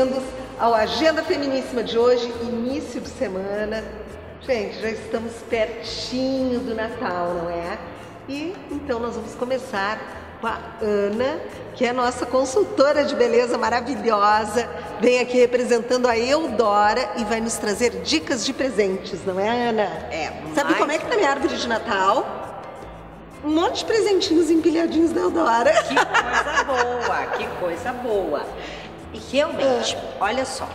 bem-vindos ao Agenda Feminíssima de hoje, início de semana. Gente, já estamos pertinho do Natal, não é? E então nós vamos começar com a Ana, que é nossa consultora de beleza maravilhosa, vem aqui representando a Eudora e vai nos trazer dicas de presentes, não é, Ana? É. Sabe como é que tá minha árvore de Natal? Um monte de presentinhos empilhadinhos da Eudora. Que coisa boa, que coisa boa. E realmente, olha só,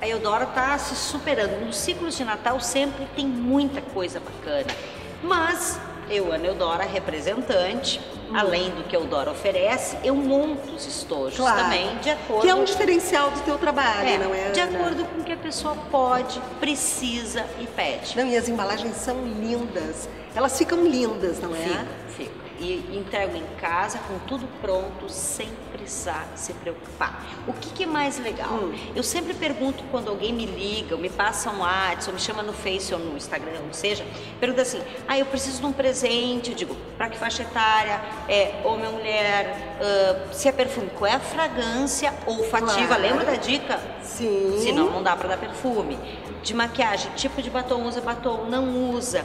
a Eudora está se superando. Nos ciclos de Natal sempre tem muita coisa bacana. Mas eu, a Eudora, representante, hum. além do que a Eudora oferece, eu monto os estojos claro. também, de acordo... Que é um diferencial do teu trabalho, é, não é, De acordo com o que a pessoa pode, precisa e pede. Não, e as embalagens são lindas. Elas ficam lindas, não é? Fica, fica e entrego em casa com tudo pronto, sem precisar se preocupar. O que, que é mais legal? Hum. Eu sempre pergunto quando alguém me liga, ou me passa um WhatsApp, ou me chama no Face ou no Instagram, ou seja, pergunta assim: ah, eu preciso de um presente. Eu digo, para que faixa etária? É homem ou mulher? Uh, se é perfume, qual é a fragrância olfativa? Claro. Lembra da dica? Sim. Senão não dá para dar perfume. De maquiagem, tipo de batom, usa batom, não usa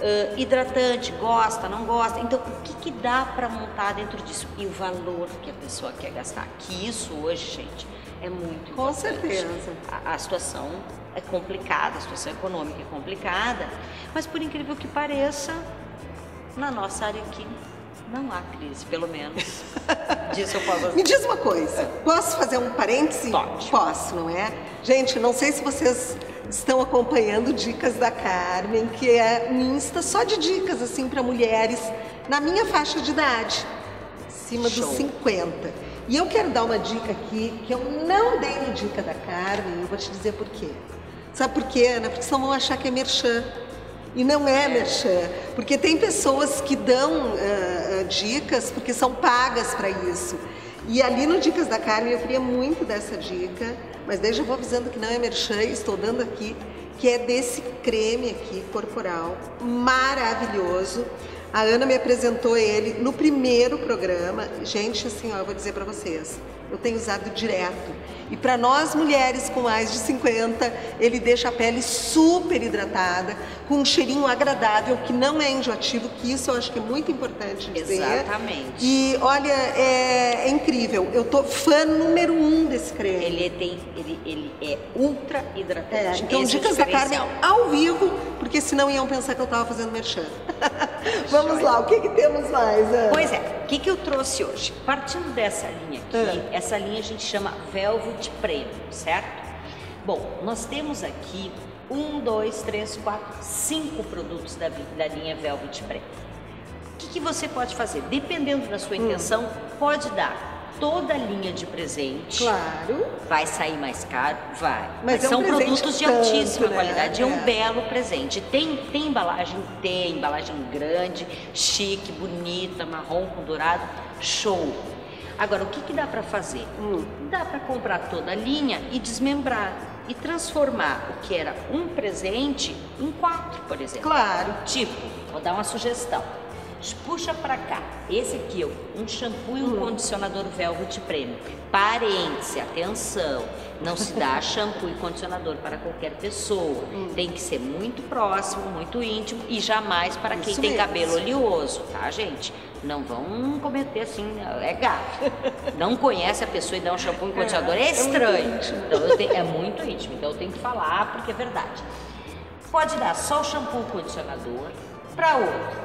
uh, hidratante, gosta, não gosta. Então, o que, que dá para montar dentro disso? E o valor que a pessoa quer gastar. Que isso hoje, gente, é muito Com importante. certeza. A, a situação é complicada, a situação econômica é complicada, mas por incrível que pareça, na nossa área aqui não há crise, pelo menos. Disso eu posso... Me diz uma coisa, posso fazer um parêntese? Pode. Posso, não é? Gente, não sei se vocês estão acompanhando Dicas da Carmen, que é um Insta só de dicas assim para mulheres na minha faixa de idade, acima Show. dos 50. E eu quero dar uma dica aqui que eu não dei no Dica da Carmen, eu vou te dizer por quê. Sabe por quê, Ana? Porque senão vão achar que é merchan. E não é merchan, porque tem pessoas que dão uh, dicas porque são pagas para isso. E ali no Dicas da Carmen eu queria muito dessa dica, mas desde eu vou avisando que não é merchan, estou dando aqui, que é desse creme aqui corporal, maravilhoso. A Ana me apresentou ele no primeiro programa. Gente, assim, ó, eu vou dizer para vocês, eu tenho usado direto. E para nós mulheres com mais de 50, ele deixa a pele super hidratada, com um cheirinho agradável, que não é enjoativo, que isso eu acho que é muito importante dizer. Exatamente. E olha, é, é incrível. Eu tô fã número um desse creme. Ele tem, ele, ele é ultra hidratante. É, então, Esse dicas é da Carmen ao vivo, porque senão iam pensar que eu estava fazendo merchan. Vamos lá, o que, que temos mais? Ana? Pois é, o que, que eu trouxe hoje? Partindo dessa linha aqui, é. Essa linha a gente chama Velvet Premium, certo? Bom, nós temos aqui um, dois, três, quatro, cinco produtos da, da linha Velvet Premium. O que, que você pode fazer? Dependendo da sua hum. intenção, hum. pode dar toda a linha de presente. Claro. Vai sair mais caro? Vai. Mas, Mas é são um produtos de tanto, altíssima né? qualidade. É. é um belo presente. Tem, tem embalagem? Tem. Embalagem grande, chique, bonita, marrom com dourado. Show. Agora, o que, que dá para fazer? Hum. Dá para comprar toda a linha e desmembrar e transformar o que era um presente em quatro, por exemplo. Claro. Tipo, vou dar uma sugestão puxa para cá. Esse aqui, ó, um shampoo e um hum. condicionador Velvet Premium. Parente-se, atenção, não se dá shampoo e condicionador para qualquer pessoa. Hum. Tem que ser muito próximo, muito íntimo e jamais para quem tem cabelo oleoso, tá, gente? Não vão cometer assim, é gato. Não conhece a pessoa e dá um shampoo e condicionador, é, é estranho. É muito, então, tenho, é muito íntimo, então eu tenho que falar porque é verdade. Pode dar só o shampoo e condicionador para outro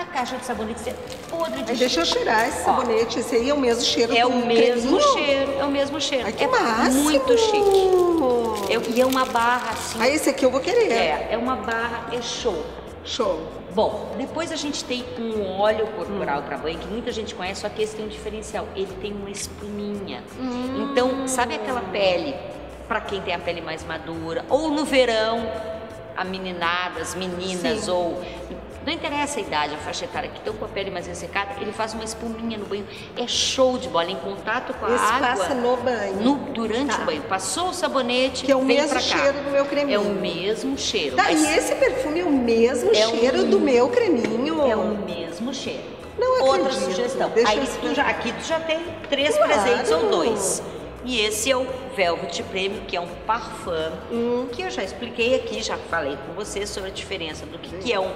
a caixa de sabonete ser podre de Deixa eu cheirar esse sabonete. Esse aí é o mesmo cheiro É o mesmo creminho? cheiro, é o mesmo cheiro. Ai, que é máximo. muito chique. Eu, e é uma barra assim. Ah, esse aqui eu vou querer. É, é uma barra, é show. Show. Bom, depois a gente tem um óleo corporal hum. para banho que muita gente conhece, só que esse tem um diferencial. Ele tem uma espuminha. Hum. Então, sabe aquela pele para quem tem a pele mais madura ou no verão, a meninada, as meninas Sim. ou não interessa a idade, a faixa etária que estão com a pele mais ressecada, ele faz uma espuminha no banho. É show de bola, em contato com a Esse água. passa no banho. No, durante tá. o banho. Passou o sabonete, Que é o mesmo cheiro do meu creminho. É o mesmo cheiro. Tá, mas e esse perfume é o mesmo É cheiro um- do meu creminho? É o mesmo cheiro. Não Outra acredito. sugestão. Deixa Aí tu já, aqui tu já tem três Claro. presentes ou dois. E esse é o Velvet Premium, que é um parfum, Hum. que eu já expliquei aqui, já falei com você sobre a diferença do que, que é um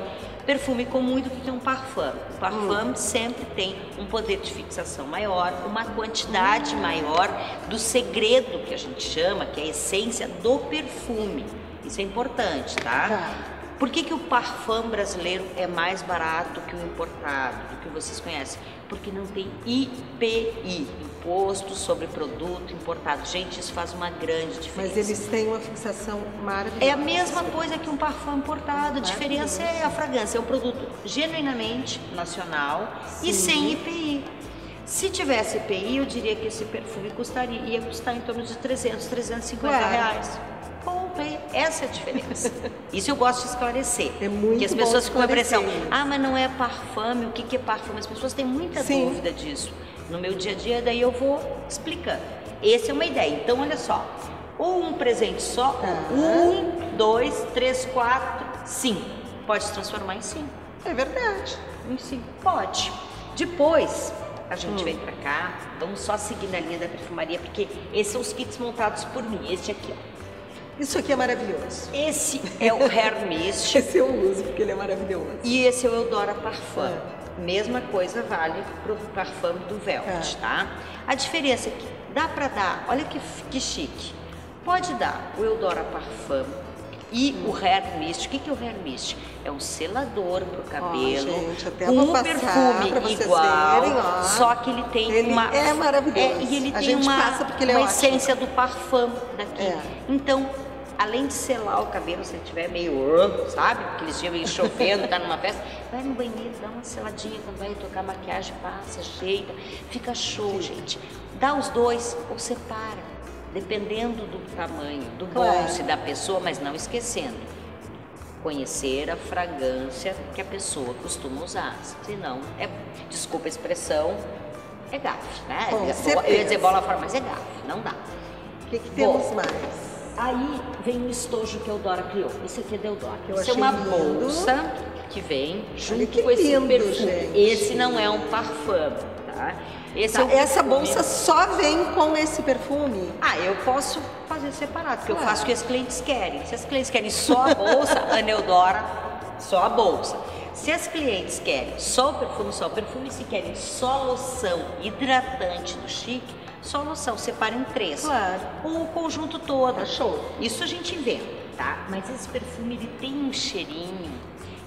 perfume comum e do que um parfum. O parfum Hum. sempre tem um poder de fixação maior, uma quantidade maior do segredo que a gente chama, que é a essência do perfume. Isso é importante, tá? Tá. Por que, que o parfum brasileiro é mais barato que o importado, do que vocês conhecem? Porque não tem IPI, Imposto sobre Produto Importado. Gente, isso faz uma grande diferença. Mas eles têm uma fixação maravilhosa. É a mesma coisa que um parfum importado. A diferença é a fragrância. É um produto genuinamente nacional e Sim. sem IPI. Se tivesse IPI, eu diria que esse perfume custaria, ia custar em torno de 300, 350 Claro. reais. Aí. Essa é a diferença. Isso eu gosto de esclarecer. É muito Porque as pessoas ficam com a impressão, ah, mas não é parfum, o que que é parfum? As pessoas têm muita Sim. dúvida disso. No meu dia a dia, daí eu vou explicando. Essa é uma ideia. Então, olha só. Ou um presente só, Tá. um, dois, três, quatro, cinco. Pode se transformar em cinco. É verdade. Em cinco. Pode. Depois, a gente Hum. vem pra cá, vamos só seguir na linha da perfumaria, porque esses são os kits montados por mim. Este aqui, ó. Isso aqui é maravilhoso. Esse é o Hair Mist. Esse eu uso porque ele é maravilhoso. E esse é o Eudora Parfum. É. Mesma coisa vale pro parfum do Velvet, tá? A diferença é que dá pra dar, olha que, que chique. Pode dar o Eudora Parfum e o Hair Mist. O que, que é o Hair Mist? É um selador pro cabelo. gente, até um perfume igual, verem, só que ele tem Ele uma... é maravilhoso. É, e ele A tem gente uma, passa porque ele é uma essência do parfum daqui. É. Então, além de selar o cabelo, se ele tiver meio, sabe? Aqueles dias meio chovendo, tá numa festa, vai no banheiro, dá uma seladinha quando vai tocar maquiagem, passa, ajeita, fica show, gente. Dá os dois ou separa, dependendo do tamanho, do Claro. bolso da pessoa, mas não esquecendo. Conhecer a fragrância que a pessoa costuma usar. Senão, é, desculpa a expressão, é gafe, né? Com Eu ia dizer bola fora, mas é gafe, não dá. O que, que Bom. temos mais? Aí vem o estojo que a Eudora criou. Esse aqui é da Eudora. Eu Isso é uma lindo. bolsa que vem junto que com esse lindo, perfume. gente. Esse não é um parfum, tá? Tá, é um essa bolsa só vem com esse perfume? Ah, eu posso fazer separado, porque eu Claro. faço o que os clientes querem. Se as clientes querem só a bolsa, a Neudora, só a bolsa. Se as clientes querem só o perfume, só o perfume. Se querem só loção hidratante do chique, só loção. Separa em três. Claro. Ou o conjunto todo. Tá show. Isso a gente inventa, tá? Mas esse perfume, ele tem um cheirinho.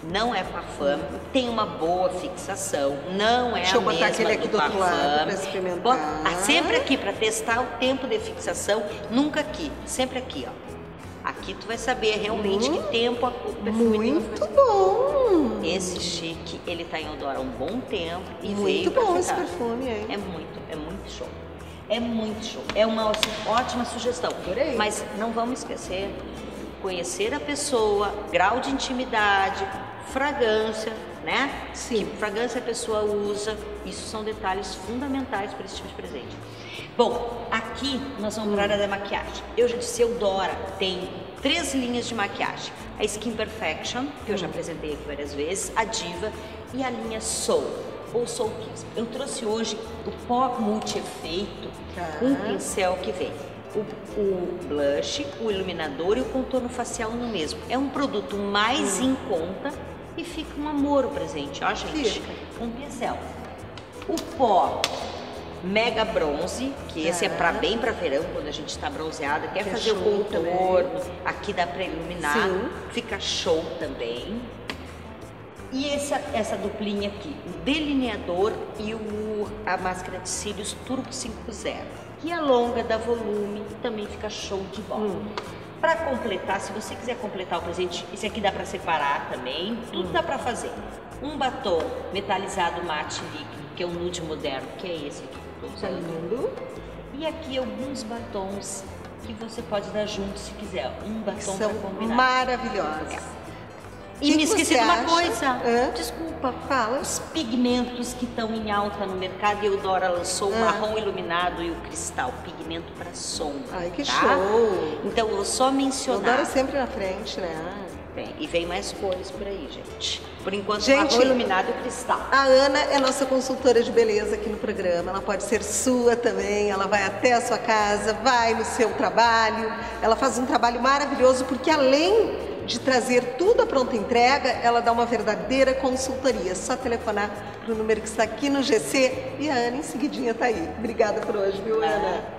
Não é parfum, tem uma boa fixação, não é Deixa a eu botar mesma aquele aqui do outro parfum. lado pra experimentar. Bota- ah, sempre aqui para testar o tempo de fixação, nunca aqui, sempre aqui, ó. Aqui tu vai saber realmente que tempo a- perfume Hum, Muito bom. Esse chique, ele tá em odor há um bom tempo e Muito veio pra bom esse perfume, hein? É muito, é muito show. É muito show. É uma ótima sugestão. Adorei. Mas não vamos esquecer conhecer a pessoa, grau de intimidade, fragrância, né? Sim. Que fragrância a pessoa usa. Isso são detalhes fundamentais para esse tipo de presente. Bom, aqui nós vamos para a área da maquiagem. Eu já disse, Eudora tem três linhas de maquiagem. A Skin Perfection, que eu já apresentei aqui várias vezes, a Diva e a linha Soul, ou Soul Kiss. Eu trouxe hoje o pó multi-efeito, Tá. um pincel que vem o, o blush, o iluminador e o contorno facial no mesmo. É um produto mais em conta e fica um amor o presente, ó gente. Fica. Um pincel. O pó Mega Bronze, que esse é Tá. para bem para verão, quando a gente está bronzeada, quer Que fazer o contorno, aqui dá para iluminar, Sim. fica show também. E essa, essa duplinha aqui, o delineador e o, a máscara de cílios Turbo 5.0, que alonga, dá volume, também fica show de bola. Hum. Para completar, se você quiser completar o presente, esse aqui dá para separar também, tudo dá para fazer. Um batom metalizado mate líquido, que é o nude moderno, que é esse aqui que eu tô Tá usando. lindo. E aqui alguns batons que você pode dar junto se quiser. Um batom São para combinar. maravilhosos. E Que me que esqueci de uma acha? coisa. Hã? Desculpa. Fala. Os pigmentos que estão em alta no mercado, e Eudora lançou o Ah. marrom iluminado e o cristal, pigmento para sombra. Ai, que tá? show. Então, eu vou só mencionar. adoro sempre na frente, né? Tem. E vem mais cores por aí, gente. Por enquanto, Gente, marrom iluminado e cristal. A Ana é nossa consultora de beleza aqui no programa. Ela pode ser sua também. Ela vai até a sua casa, vai no seu trabalho. Ela faz um trabalho maravilhoso porque além de trazer tudo à pronta entrega, ela dá uma verdadeira consultoria. Só telefonar para o número que está aqui no GC e a Ana em seguidinha está aí. Obrigada por hoje, viu, Ana?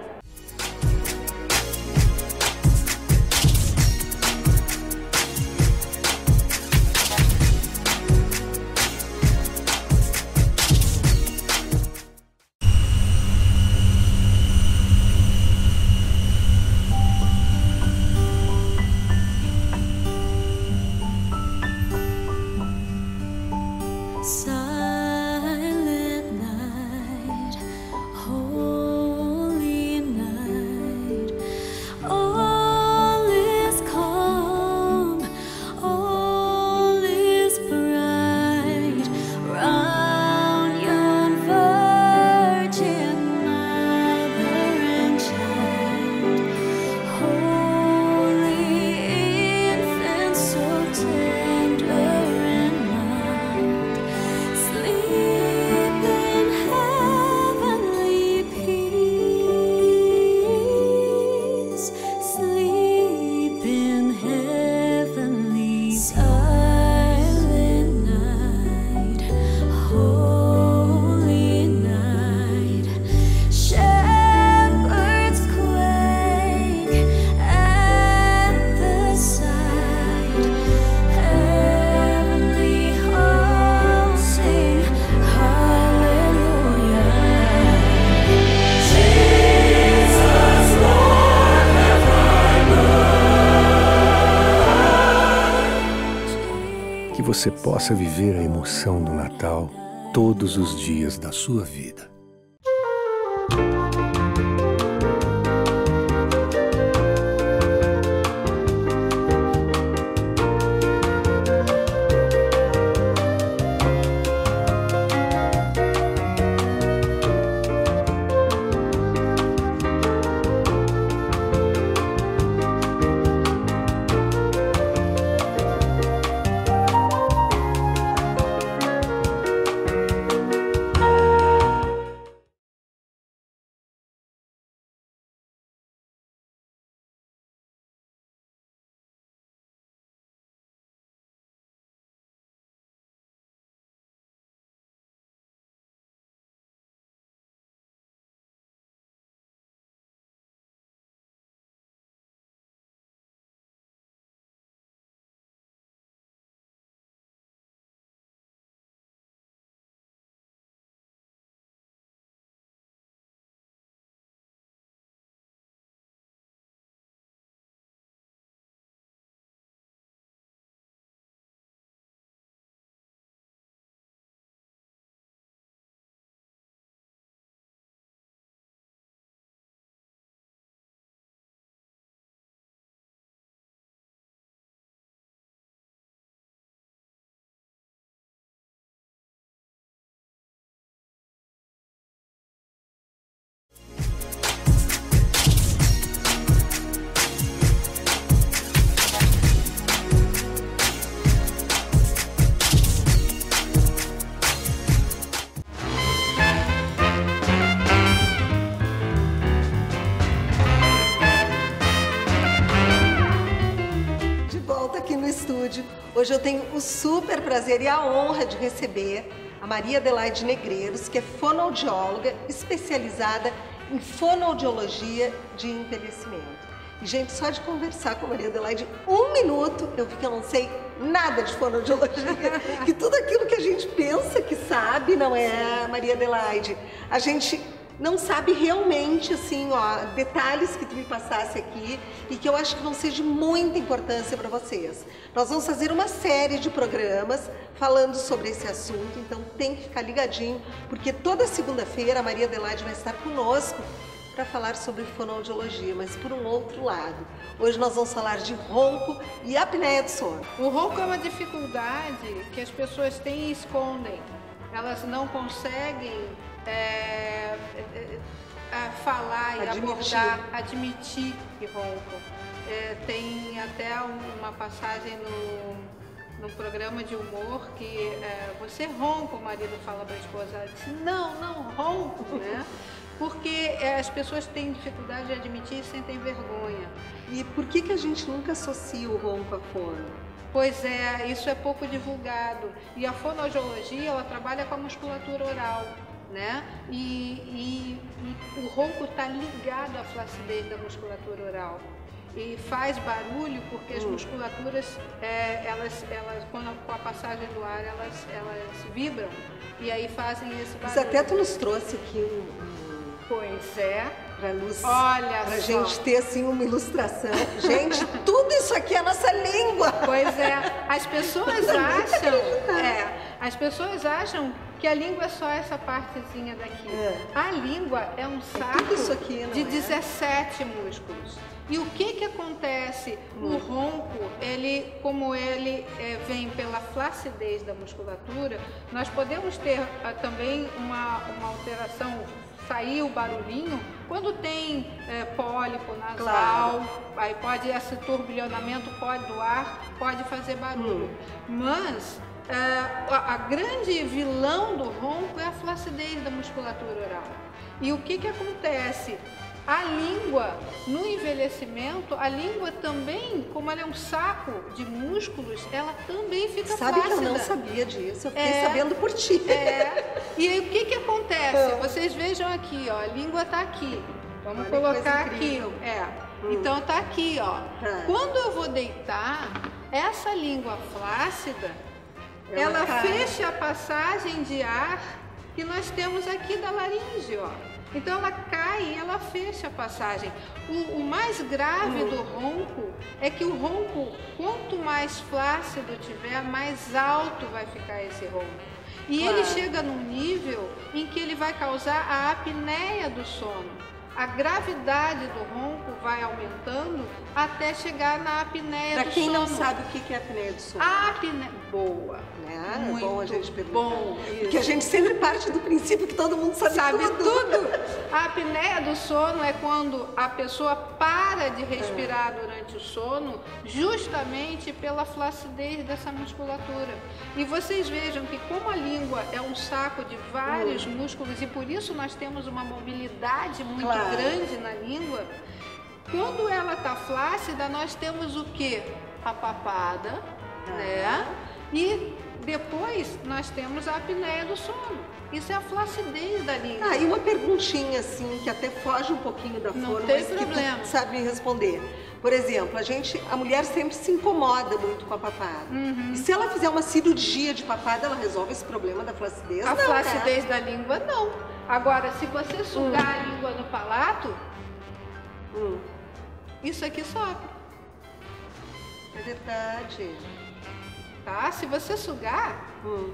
Você possa viver a emoção do Natal todos os dias da sua vida. Hoje eu tenho o super prazer e a honra de receber a Maria Adelaide Negreiros, que é fonoaudióloga especializada em fonoaudiologia de envelhecimento. E, gente, só de conversar com a Maria Adelaide um minuto, eu vi que eu não sei nada de fonoaudiologia. que tudo aquilo que a gente pensa que sabe não é, Maria Adelaide. A gente não sabe realmente, assim, ó, detalhes que tu me passasse aqui e que eu acho que vão ser de muita importância para vocês. Nós vamos fazer uma série de programas falando sobre esse assunto, então tem que ficar ligadinho, porque toda segunda-feira a Maria Adelaide vai estar conosco para falar sobre fonoaudiologia, mas por um outro lado. Hoje nós vamos falar de ronco e apneia do sono. O ronco é uma dificuldade que as pessoas têm e escondem. Elas não conseguem é, é, é, falar e Admitir. abordar, admitir que roncam. É, tem até um- uma passagem no, no programa de humor que é, você ronca, o marido fala para a esposa, ela diz, não, não ronco, né? Porque é, as pessoas têm dificuldade de admitir e sentem vergonha. E por que, que a gente nunca associa o ronco à fono? Pois é, isso é pouco divulgado. E a fonoaudiologia, ela trabalha com a musculatura oral, né? E, e- e o ronco está ligado à flacidez da musculatura oral. E faz barulho porque as musculaturas, é, elas, elas, quando, com a passagem do ar, elas, elas vibram. E aí fazem esse barulho. até tu nos trouxe aqui um, Pois é. para luz, Olha pra só. gente ter assim uma ilustração. Gente, tudo isso aqui é nossa língua. Pois é, as pessoas acham, é, as pessoas acham que a língua é só essa partezinha daqui. É. A língua é um saco tudo isso aqui, de é? 17 músculos. E o que que acontece? O ronco, ele, como ele é, vem pela flacidez da musculatura, nós podemos ter ah, também uma, uma alteração, sair o barulhinho, quando tem é, pólipo nasal, Claro. aí pode esse turbilhonamento pode do ar pode fazer barulho. Mas é, a, a grande vilão do ronco é a flacidez da musculatura oral. E o que que acontece? A língua, no envelhecimento, a língua também, como ela é um saco de músculos, ela também fica Sabe que flácida. eu não sabia disso, eu fiquei É. sabendo por ti. É. E aí o que que Ah. acontece? Vocês vejam aqui, ó, a língua tá aqui. Vamos Olha que colocar aqui. É. Então tá aqui, ó. Tá. Quando eu vou deitar, essa língua flácida, Ela ela, fecha a passagem de ar que nós temos aqui da laringe, ó. Então ela cai e ela fecha a passagem. O, o mais grave do ronco é que o ronco, quanto mais flácido tiver, mais alto vai ficar esse ronco. E ele Claro. chega num nível em que ele vai causar a apneia do sono. A gravidade do ronco vai aumentando até chegar na apneia Pra do quem sono. não sabe o que é apneia do sono. A apneia... Boa. Né? é muito bom a gente perguntar. bom, Porque a gente sempre parte do princípio que todo mundo sabe, Sabe tudo. tudo. A apneia do sono é quando a pessoa para de respirar durante o sono, justamente pela flacidez dessa musculatura. E vocês vejam que como a língua é um saco de vários músculos e por isso nós temos uma mobilidade muito Claro. grande na língua, quando ela está flácida, nós temos o que? A papada, né? E depois nós temos a apneia do sono. Isso é a flacidez da língua. Ah, e uma perguntinha assim, que até foge um pouquinho da Não forma, tem mas que problema. tu sabe me responder. Por exemplo, a gente, a mulher sempre se incomoda muito com a papada. Uhum. E se ela fizer uma cirurgia de papada, ela resolve esse problema da flacidez? A Não, flacidez da língua, não. Agora, se você sugar a língua no palato? Hum, isso aqui sobe, é verdade. Tá? Se você sugar, Hum,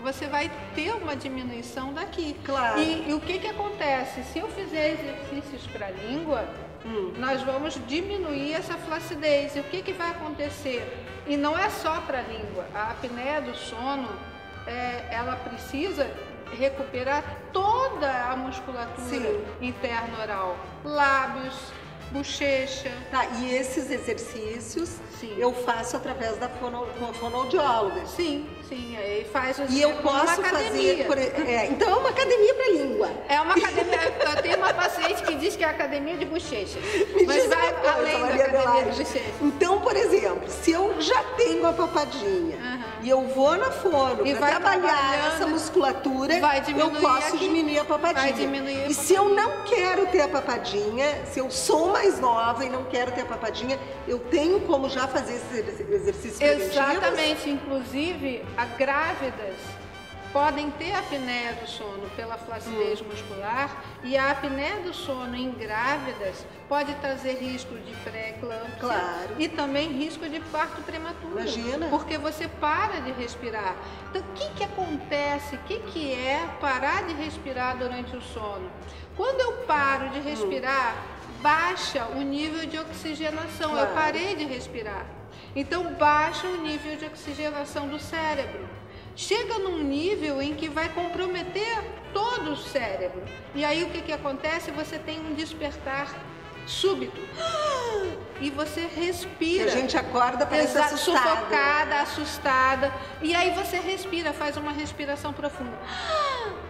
você vai ter uma diminuição daqui. Claro. E, e o que que acontece? Se eu fizer exercícios para a língua, hum. nós vamos diminuir essa flacidez. E o que, que vai acontecer? E não é só para a língua. A apneia do sono, é, ela precisa recuperar toda a musculatura Sim. interna oral. Lábios, bochecha. Tá, e esses exercícios Sim. eu faço através da fono, fonoaudióloga. Sim, sim. Aí faz os, E eu posso fazer. por- é, então é uma academia para língua. É uma academia. Eu tenho uma paciente que diz que é academia de bochechas. Me Mas diz vai coisa, além da Maria academia de bochechas. Então, por exemplo, se eu já tenho a papadinha Aham. e eu vou na fono E trabalhar essa musculatura, vai eu posso aqui. diminuir a papadinha. Vai diminuir a e se eu não quero ter a papadinha, se eu sou mais nova e não quero ter a papadinha, eu tenho como já fazer esses exercícios preventivos? Exatamente, inclusive, a grávidas podem ter apneia do sono pela flacidez muscular e a apneia do sono em grávidas pode trazer risco de pré-eclâmpsia Claro. e também risco de parto prematuro. Imagina. Porque você para de respirar. Então, o que, que acontece? O que, que é parar de respirar durante o sono? Quando eu paro de respirar, baixa o nível de oxigenação. Eu Claro. parei de respirar. Então baixa o nível de oxigenação do cérebro. Chega num nível em que vai comprometer todo o cérebro. E aí o que, que acontece? Você tem um despertar súbito. E você respira. a gente acorda parece Exato, assustada. sufocada, assustada. E aí você respira, faz uma respiração profunda.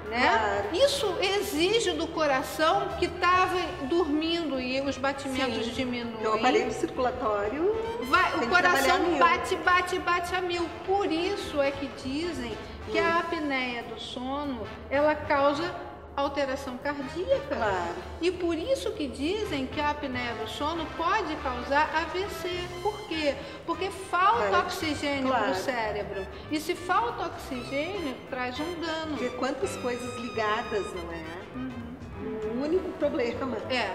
Né? Claro. Isso exige do coração que estava dormindo e os batimentos Sim. diminuem. Porque o aparelho circulatório Vai, o coração bate, bate, bate a mil. Por isso é que dizem que a apneia do sono ela causa alteração cardíaca. Claro. E por isso que dizem que a apneia do sono pode causar AVC. Por quê? Porque falta Claro. oxigênio Claro. para o cérebro. E se falta oxigênio, traz um dano. Porque quantas coisas ligadas, não é? O único problema. É.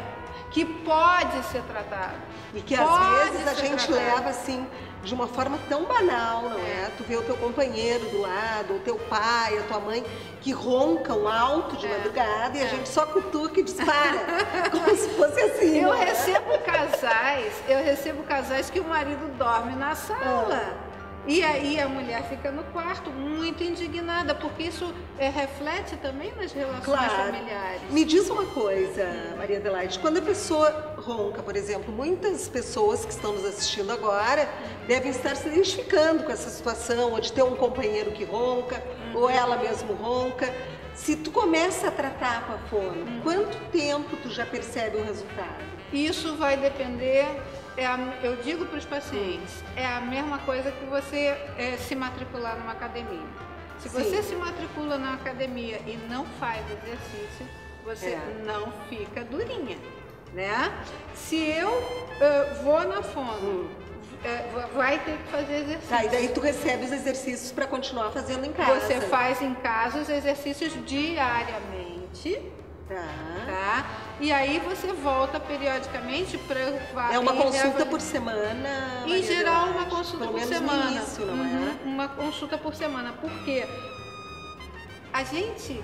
Que pode ser tratado. E que Pode às vezes a gente tratado. leva assim, de uma forma tão banal, não é? Tu vê o teu companheiro do lado, o teu pai, a tua mãe, que roncam alto de É. madrugada e a É. gente só cutuca e dispara. como se fosse assim. Eu não é? recebo casais, eu recebo casais que o marido dorme na sala. E aí a mulher fica no quarto muito indignada, porque isso é, reflete também nas relações Claro. familiares. Me diz uma coisa, Maria Adelaide, quando a pessoa ronca, por exemplo, muitas pessoas que estão nos assistindo agora devem estar se identificando com essa situação, ou de ter um companheiro que ronca, ou ela mesmo ronca. Se tu começa a tratar com a fono, quanto tempo tu já percebe o resultado? Isso vai depender, é a- eu digo para os pacientes, é a mesma coisa que você é, se matricular numa academia. Se Sim. você se matricula na academia e não faz exercício, você É. não fica durinha, né? Se eu eh, vou na fono, eh, va- vai ter que fazer exercício. Tá, e daí tu recebe os exercícios para continuar fazendo em casa. Você faz em casa os exercícios diariamente, Tá. tá? E aí você volta periodicamente para É uma consulta por semana? Em geral, uma consulta por semana. Início, não Uhum, é? Uma consulta por semana. Por quê? A gente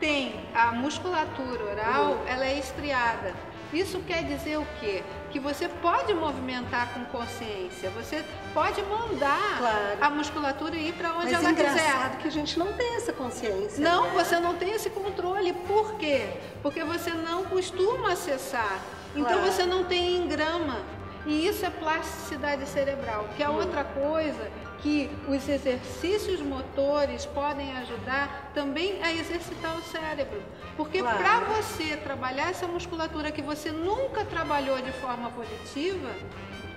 tem a musculatura oral, Uhum. ela é estriada. Isso quer dizer o quê? Que você pode movimentar com consciência, você pode mandar Claro. a musculatura ir para onde Mas é ela engraçado quiser. que a gente não tem essa consciência. Não, né? você não tem esse controle. Por quê? Porque você não costuma acessar. Então Claro. você não tem engrama. E isso é plasticidade cerebral, que é outra coisa que os exercícios motores podem ajudar também a exercitar o cérebro. Porque Claro. para você trabalhar essa musculatura que você nunca trabalhou de forma positiva,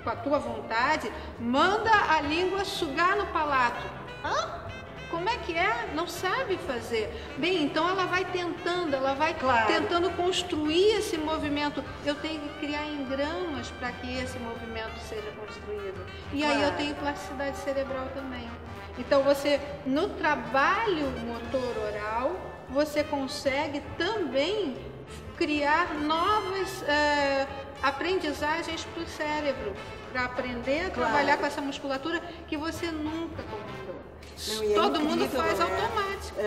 com a tua vontade, manda a língua sugar no palato. Hã? Como é que é? Não sabe fazer. Bem, então ela vai tentando, ela vai Claro. tentando construir esse movimento. Eu tenho que criar engramas para que esse movimento seja construído. E aí eu Claro. tenho plasticidade cerebral também. Então você, no trabalho motor oral, você consegue também criar novas eh, aprendizagens para o cérebro, para aprender a Claro. trabalhar com essa musculatura que você nunca comandou. Não, é Todo mundo incrível, faz é? automático, É,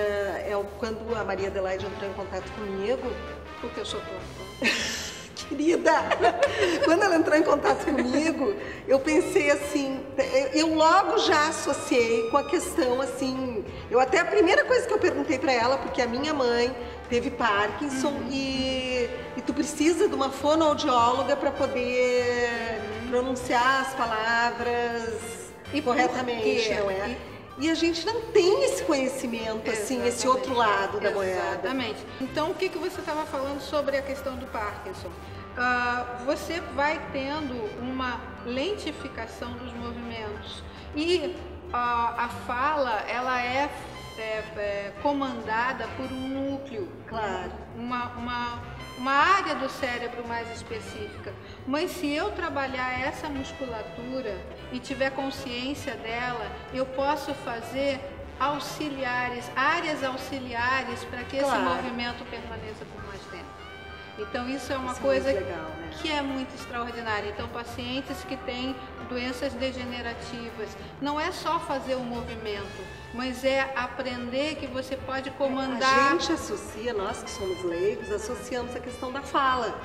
é quando a Maria Adelaide entrou em contato comigo, porque eu sou tonta. querida, quando ela entrou em contato comigo, eu pensei assim, eu- logo já associei com a questão assim, eu até a primeira coisa que eu perguntei para ela, porque a minha mãe teve Parkinson Uhum. e tu precisa de uma fonoaudióloga para poder pronunciar as palavras E corretamente, não é? E a gente não tem esse conhecimento, assim, esse outro lado da moeda. Exatamente. Então, o que, que você estava falando sobre a questão do Parkinson? Ah, você vai tendo uma lentificação dos movimentos e ah, a fala ela é, é, é, comandada por um núcleo, Claro. uma, uma, uma área do cérebro mais específica. Mas se eu trabalhar essa musculatura e tiver consciência dela, eu posso fazer auxiliares, áreas auxiliares para que esse Claro. movimento permaneça por mais tempo. Então isso é uma Isso é coisa muito legal, né? que é muito extraordinária. Então pacientes que têm doenças degenerativas, não é só fazer o movimento, mas é aprender que você pode comandar A gente associa, nós que somos leigos, associamos a questão da fala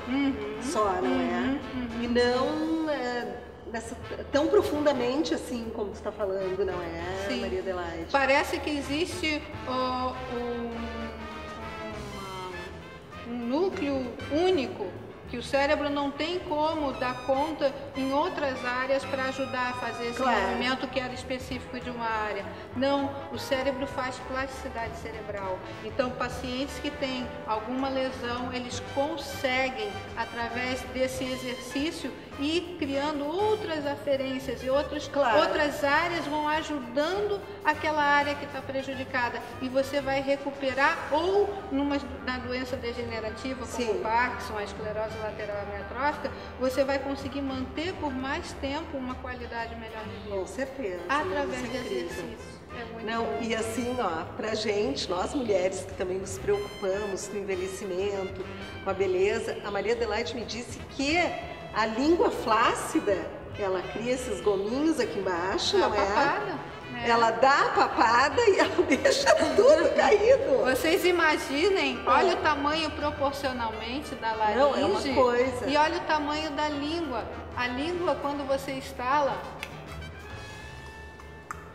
só, não é? E não é, nessa- tão profundamente assim como tu está falando, não é, Sim. Maria Adelaide? Parece que existe um, um núcleo único que o cérebro não tem como dar conta em outras áreas para ajudar a fazer esse Claro. movimento que era específico de uma área. Não, o cérebro faz plasticidade cerebral. Então, pacientes que têm alguma lesão, eles conseguem, através desse exercício, ir criando outras aferências e outros, Claro. outras áreas vão ajudando aquela área que está prejudicada. E você vai recuperar ou numa, na doença degenerativa, como Sim. o Parkinson, a esclerose lateral amiotrófica, você vai conseguir manter por mais tempo uma qualidade melhor de vida. Com certeza. Através de é incrível. exercício. É muito Não, bom. e assim, ó, pra gente, nós mulheres que também nos preocupamos com o envelhecimento, com a beleza, a Maria Adelaide me disse que a língua flácida, ela cria esses gominhos aqui embaixo, Dá não papada, é? Ela dá a papada e ela deixa tudo caído. Vocês imaginem, olha o tamanho proporcionalmente da laringe Não, é uma coisa. e olha o tamanho da língua. A língua, quando você instala,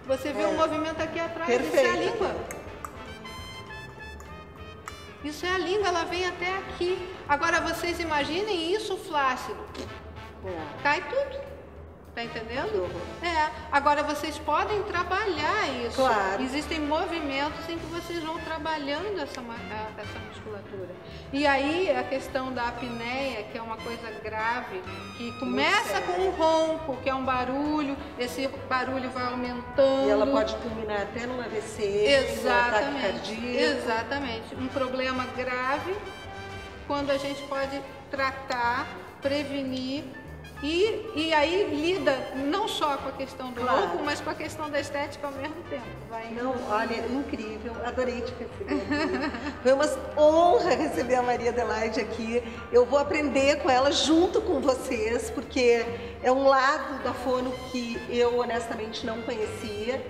você vê É. um movimento aqui atrás, isso é a Perfeito. língua. Isso é a língua, ela vem até aqui. Agora vocês imaginem isso flácido. É. Cai tudo. Tá entendendo? É, agora vocês podem trabalhar isso. Claro. Existem movimentos em que vocês vão trabalhando essa, essa musculatura. E aí a questão da apneia, que é uma coisa grave, que começa com um ronco, que é um barulho, esse barulho vai aumentando. E ela pode culminar até num AVC, um Exatamente. cardíaco. Exatamente. Um problema grave quando a gente pode tratar, prevenir e, e aí lida não só com a questão do Claro. ronco, mas com a questão da estética ao mesmo tempo. Vai Não, olha, incrível, adorei te receber. Foi uma honra receber a Maria Adelaide aqui. Eu vou aprender com ela junto com vocês, porque é um lado da fono que eu honestamente não conhecia.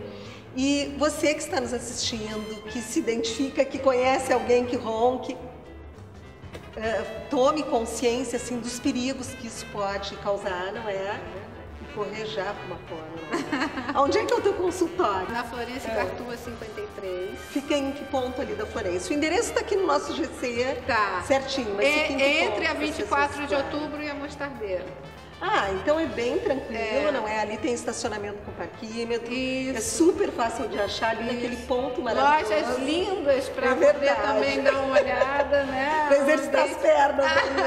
E você que está nos assistindo, que se identifica, que conhece alguém que ronque, eh, tome consciência assim dos perigos que isso pode causar, não é? E correjar para uma forma. É? Onde é que é o teu consultório? Na Florença É. Cartua 53. Fica em que ponto ali da Florença? O endereço está aqui no nosso GC, Tá. certinho. Mas É, entre ponto a pra 24 de outubro e a Mostardeira. Ah, então é bem tranquilo, É. não é? Ali tem estacionamento com parquímetro. É Isso. super fácil de achar ali naquele ponto maravilhoso. Lojas lindas para É poder verdade. também dar uma olhada, né? Para exercitar as pernas. ali, não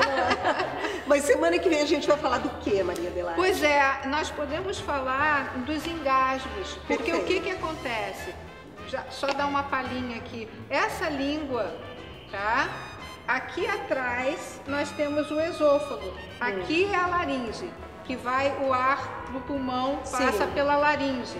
é? Mas semana que vem a gente vai falar do que, Maria Adelaide? Pois é, nós podemos falar dos engasgos, porque o que, que acontece? Já, só dar uma palhinha aqui. Essa língua, tá? Aqui atrás nós temos o esôfago. Aqui é a laringe, que vai o ar do pulmão passa Sim. pela laringe.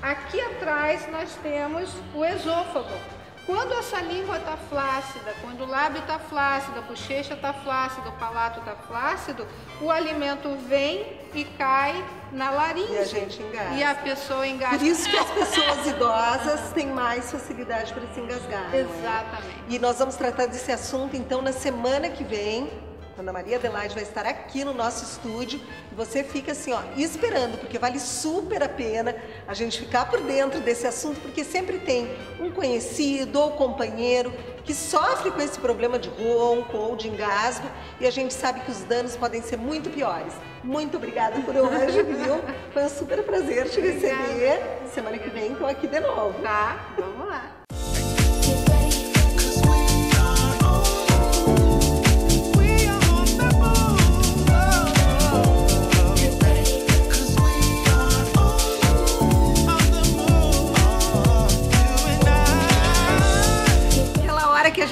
Aqui atrás nós temos o esôfago. Quando essa língua está flácida, quando o lábio está flácido, a bochecha está flácida, o palato está flácido, o alimento vem e cai na laringe. E a gente engasga. E a pessoa engasga. Por isso que as pessoas idosas têm mais facilidade para se engasgar. é? Exatamente. E nós vamos tratar desse assunto então na semana que vem, quando a Maria Adelaide vai estar aqui no nosso estúdio. E você fica assim, ó, esperando, porque vale super a pena a gente ficar por dentro desse assunto, porque sempre tem um conhecido ou companheiro que sofre com esse problema de ronco ou de engasgo e a gente sabe que os danos podem ser muito piores. Muito obrigada por hoje, viu? Foi um super prazer te receber. Semana que vem estou aqui de novo. Tá, vamos lá.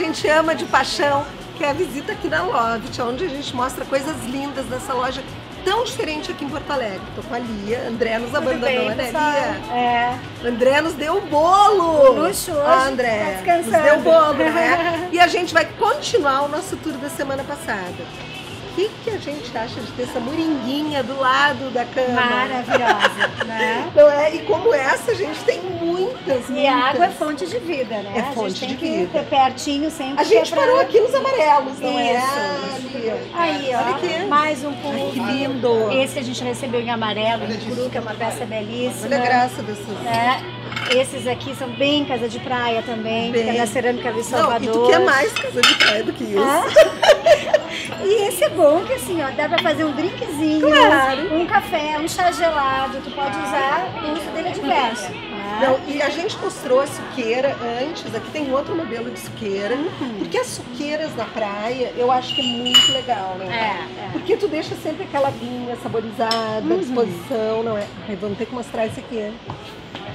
Gente ama de paixão, que é a visita aqui na Lovit, onde a gente mostra coisas lindas dessa loja tão diferente aqui em Porto Alegre. Tô com a Lia, André nos abandonou, né, Lia? É, André nos deu o bolo! Luxo hoje, Ah, André, tá nos deu o bolo, né? e a gente vai continuar o nosso tour da semana passada. O que, que a gente acha de ter essa moringuinha do lado da cama? maravilhosa, né? Não é? E como essa, a gente tem muitas, E a água é muitas. fonte de vida, né? É a fonte gente tem de que vida. ter pertinho sempre. A gente é pra- parou aqui nos amarelos, não é? Isso. Ali, ó. Aí, ó, Olha aqui. mais um Ai, pulo. que lindo. Esse a gente recebeu em amarelo, em cru, que é uma peça belíssima. Olha a graça dessas. né? Esses aqui são bem casa de praia também, Bem. que é da cerâmica do Não, Salvador. e tu quer mais casa de praia do que isso. Ah? E esse é bom que assim, ó, dá pra fazer um drinkzinho, Claro. um café, um chá gelado, tu pode usar, o uso dele é diverso. né? Não, e a gente mostrou a suqueira antes, aqui tem outro modelo de suqueira, Uhum. porque as suqueiras na praia eu acho que é muito legal, né? É, é. Porque tu deixa sempre aquela vinha saborizada Uhum. à disposição, não é? Ai, vamos ter que mostrar isso aqui.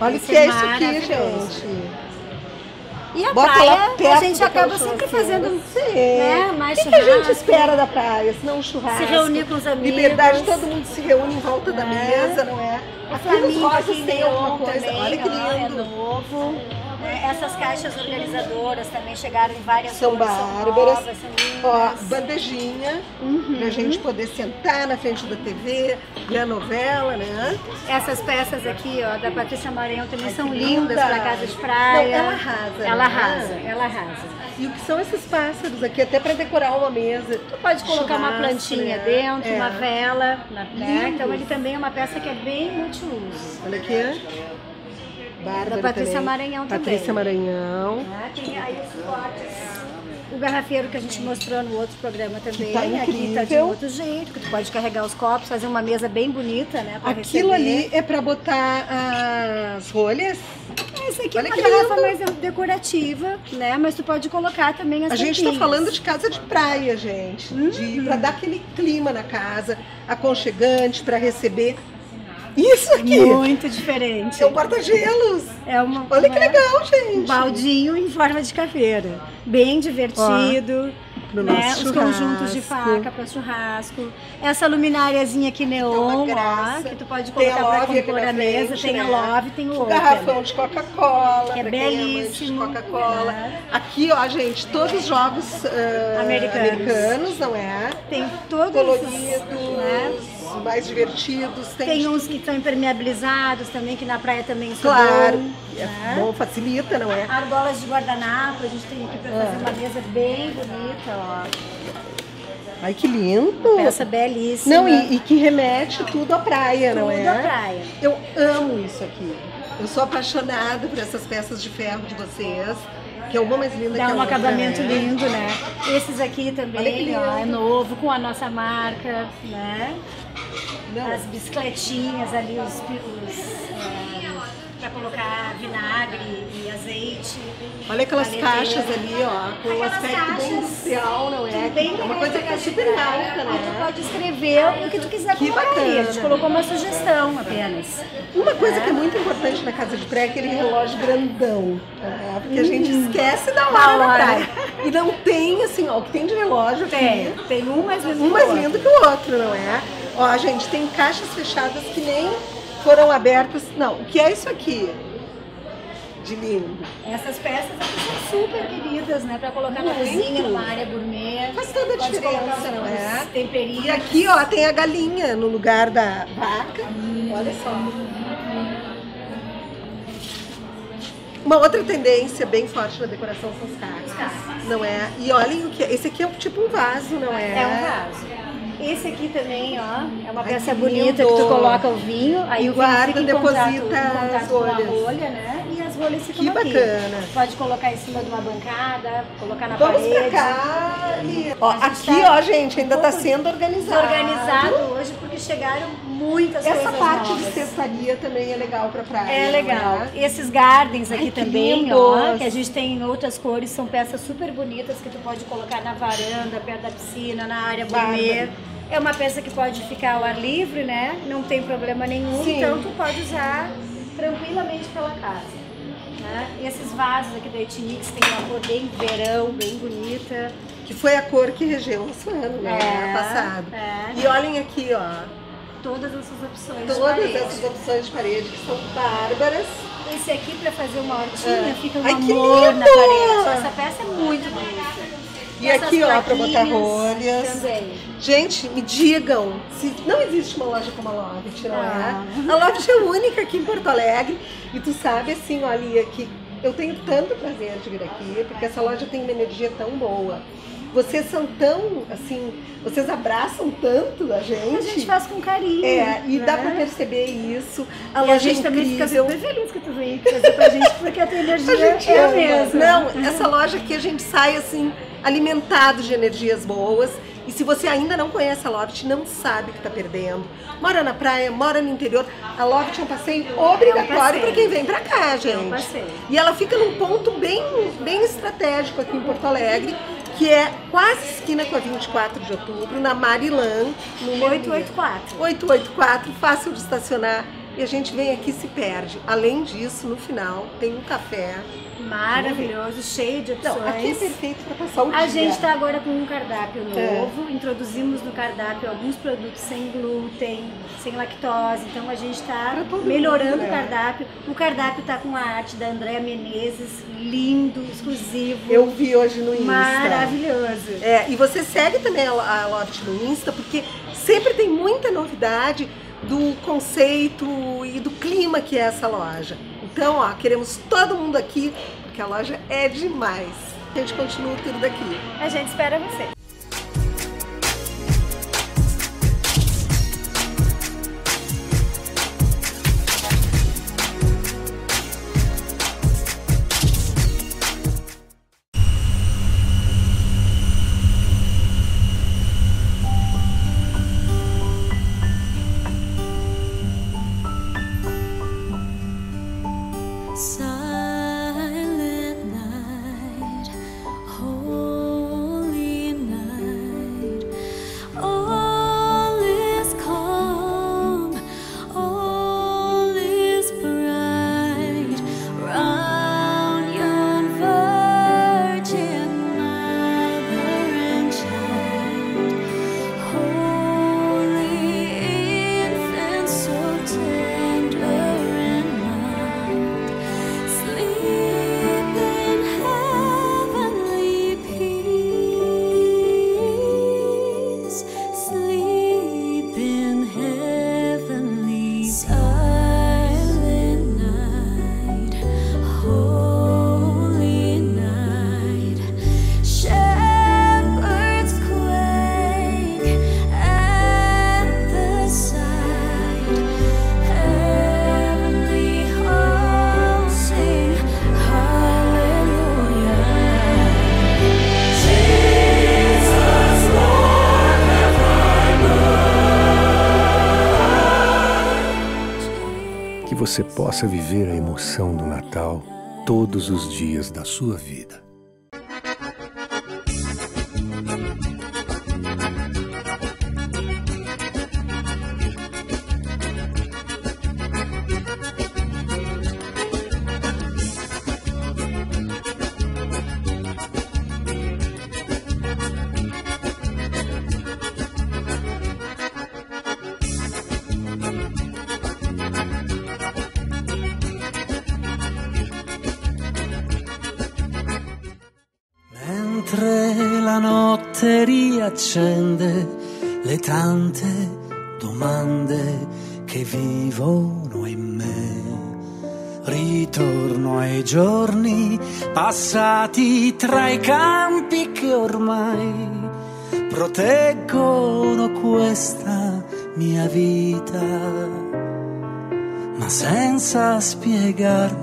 Olha o que é é isso aqui, gente. E a Bota praia, a gente acaba sempre churrasqueira. fazendo Sim. né, mais O que, que a gente espera da praia? Se não um churrasco. Se reunir com os amigos. Liberdade, todo mundo se reúne em volta da É. mesa, não é? Rosas aqui em tem alguma coisa. também, Olha que ó, é lindo. novo. É, Essas caixas organizadoras também chegaram em várias São bárbaras. novas, são Ó, bandejinha Uhum. pra gente poder sentar na frente da TV, ver a novela, né? Essas peças aqui, ó, da Patrícia Maranhão também Ai, são lindas linda. para casa de praia. Não, ela arrasa, Ela né? arrasa, ela arrasa. E o que são esses pássaros aqui? Até pra decorar uma mesa. Tu pode colocar uma plantinha né? dentro, É. uma vela, né? Então ele também é uma peça que é bem multiuso. Olha aqui. Bárbara Da Patrícia também. Maranhão também. Patrícia Maranhão. né? Tem aí os. O garrafeiro que a gente mostrou no outro programa também. tá Aqui tá de outro jeito, que tu pode carregar os copos, fazer uma mesa bem bonita, né? Aquilo receber. ali é pra botar as rolhas. Esse aqui é Olha uma que garrafa lindo. mais decorativa, né? Mas tu pode colocar também as A gente tá tampinhas. falando de casa de praia, gente. Uhum. pra dar aquele clima na casa, aconchegante, pra receber. Isso aqui Muito diferente. é um porta-gelos. É uma, Olha que legal, Um gente. baldinho em forma de caveira. Bem divertido. pro né? Os conjuntos de faca para churrasco. Essa lumináriazinha aqui neon, ó, que tu pode colocar para compor a mesa. tem a né? love, tem o O open. garrafão de Coca-Cola, Que é belíssimo. de Coca-Cola. né? Aqui, ó, gente, todos os jogos ah, Americanos. americanos, não é? Tem todos Coloridos, né? Mais divertidos. Tem, Tem uns que estão impermeabilizados também, que na praia também são Claro, bom, é né? bom, facilita, não é? Argolas de guardanapo, a gente tem aqui para Ah. fazer uma mesa bem bonita, ó. Ai, que lindo! Peça belíssima. Não, e, e que remete tudo à praia, não Tudo é? à praia. Eu amo isso aqui. Eu sou apaixonada por essas peças de ferro de vocês, que é uma mais linda Dá que a um outra, acabamento né? lindo, né? Esses aqui também, ó, é novo, com a nossa marca, né? Não, As bicicletinhas ali, os, os para colocar vinagre e azeite. Olha aquelas Paleteira. caixas ali, ó, com um aspecto bem industrial, não é? Bem é uma coisa que é super alta, e Tu né? pode escrever o que tu quiser Que colocar aí. A gente bacana. colocou uma sugestão apenas. Uma coisa que é muito importante na casa de praia é aquele relógio grandão, né? porque a gente esquece da hora Da praia. E não tem, assim, ó, o que tem de relógio aqui, Tem, tem um mais lindo um mais lindo que o outro, não é? Ó, gente, tem caixas fechadas que nem foram abertas. Não, o que é isso aqui? De lindo. Essas peças aqui são super queridas, né? Pra colocar na Muito. cozinha, numa área gourmet. Faz toda a diferença, não é? temperinhos. E aqui, ó, tem a galinha no lugar da vaca. Olha só. Uma outra tendência bem forte na decoração são os cactos, não é? E olhem o que é. Esse aqui é tipo um vaso, não é? É um vaso. Esse aqui também, ó, é uma peça bonita lindo. que tu coloca o vinho, aí E o vinho guarda, fica em contato, deposita em contato as com a rolha, né? E as rolhas ficam Que aqui. bacana. Pode colocar em cima de uma bancada, colocar na Vamos parede. pra cá. Ali. Ó, aqui, tá ó, gente, ainda um tá sendo organizado. Organizado hoje porque chegaram muitas Essa coisas parte novas. de cestaria também é legal pra praia. É não legal. é? Esses gardens aqui Ai, também, ó, que a gente tem em outras cores, são peças super bonitas que tu pode colocar na varanda, perto da piscina, na área gourmet. É uma peça que pode ficar ao ar livre, né? Não tem problema nenhum, Sim. então tu pode usar tranquilamente pela casa. Né? E esses vasos aqui da Etnix tem uma cor bem verão, bem bonita. Que foi a cor que regeu nosso ano, né? É, Passado. é. E olhem aqui, ó. Todas essas opções de Todas parede. essas opções de parede que são bárbaras. Esse aqui pra fazer uma hortinha É. fica um Ai, amor na parede. Essa peça é muito bonita. E aqui, ó, pra botar rolhas. Também. Gente, me digam, se não existe uma loja como a Loft, não Ah. é? A Loft é única aqui em Porto Alegre. E tu sabe, assim, olha, que eu tenho tanto prazer de vir aqui, porque essa loja tem uma energia tão boa. Vocês são tão, assim, vocês abraçam tanto a gente. A gente faz com carinho. É, e dá né? pra perceber isso. A E loja a gente é também fica super feliz que tu veio trazer pra gente, porque a tua energia A gente é a mesma. Não, essa loja aqui a gente sai assim alimentado de energias boas E se você ainda não conhece a Loft, não sabe o que está perdendo. Mora na praia, mora no interior, a Loft é um passeio obrigatório para quem vem para cá, gente. É um passeio. E ela fica num ponto bem, bem estratégico aqui em Porto Alegre, que é quase esquina com a 24 de outubro, na Marilã, no 884. 884, fácil de estacionar. E a gente vem aqui e se perde. Além disso, no final, tem um café. Maravilhoso, cheio de opções. Não, aqui é perfeito para passar o dia. A gente está agora com um cardápio É. novo. Introduzimos no cardápio alguns produtos sem glúten, sem lactose. Então a gente está melhorando mundo, o né? cardápio. O cardápio está com a arte da Andréa Menezes, lindo, exclusivo, Eu vi hoje no Insta. maravilhoso. É, e você segue também a, a Loft no Insta, porque sempre tem muita novidade do conceito e do clima que é essa loja. Então, ó, queremos todo mundo aqui, porque a loja é demais. A gente continua tudo daqui. A gente espera você. Você possa viver a emoção do Natal todos os dias da sua vida. Riaccende le tante domande che vivono in me, ritorno ai giorni passati tra i campi che ormai proteggono questa mia vita, ma senza spiegarmi